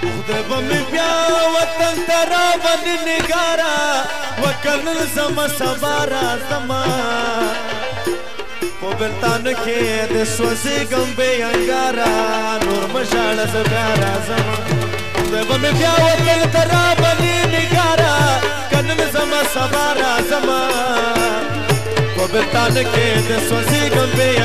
خدای به مې بیا وطن ته راوړې نګاره وکنل زما سبا را زما په بلتان کې د سوځېږم بې انګاره نور مژاړه زه بیا راځم خدای به مې بیا وطن ته راوړې نګاره کنل زما سبا را زما په بلتان کې د سوځېږم بې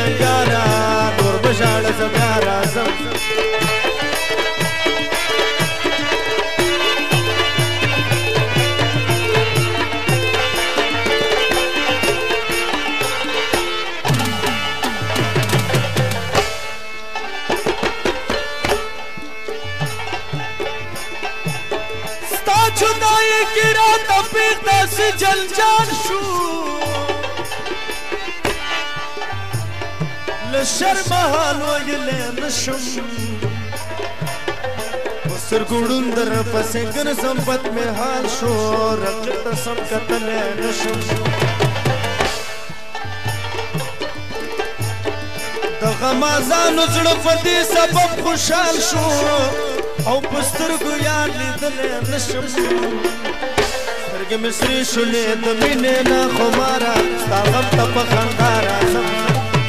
جدائی کی رات پیر دس جل جان شو لشرم حالو یلی نشم سر ګړون در پسې ګن سمپت مې حال شو رقیب ته سم کتل نشم د غمازانو زړه په دې سبب خوشحال شو او پستر کو یار لیدل نشم سرګ مصری شولې د مینې نه خمارا تا غم ته په خندارا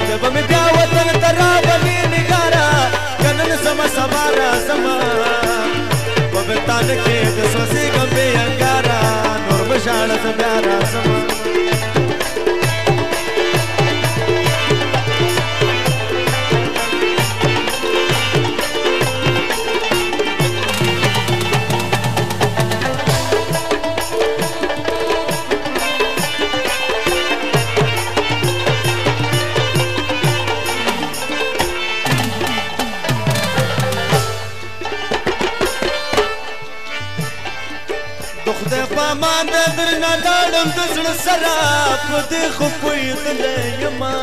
جب مې بیا وطن ترا بلی نګارا کنن سم سمارا سم په وطن کې د سوسي ګم به انګارا نور مشاله پیارا سم زما د درنا لاړم د زړه سره په دې خو پوهېدلی یما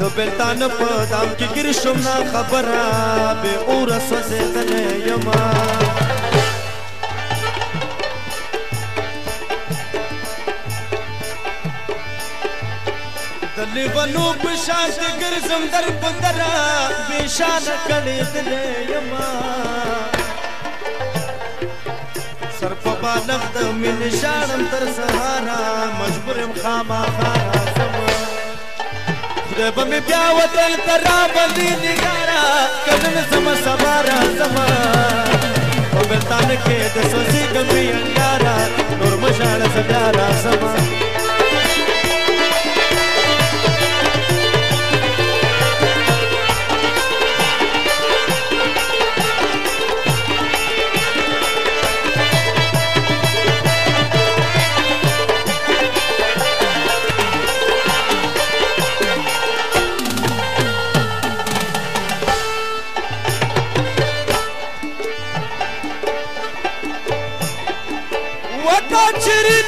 د بلتان په دام کې ګیر شوم نه خبره بې اوره سوځېدلی یما د لیونو په شان ګرځم در په دره بېشانه کړېدلی یما پالم د من شارم تر سهارا مجبورم خامخا سم خدای به مې بیا وطن ته رابندې نګاره که نن سم سبا راځم په بلتان کې د سوسې ګم انګاره نور مشاړه سبا راځم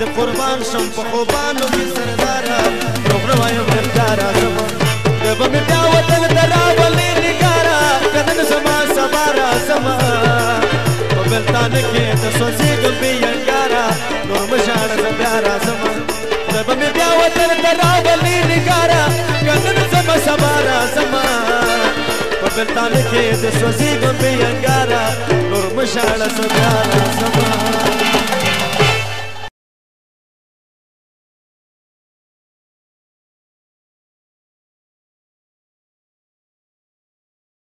د قربان شم په خوبانو کې سردارا روغ روان ورکارا زما د به مې بیا وطن ته راولې نګارا کنن زما سبارا زما په بلتان کې د سوسي د بیانګارا نور مشاړ د پیارا زما د به مې بیا وطن ته راولې نګارا کنن زما سبارا زما په بلتان کې د سوسي د بیانګارا نور مشاړ د پیارا زما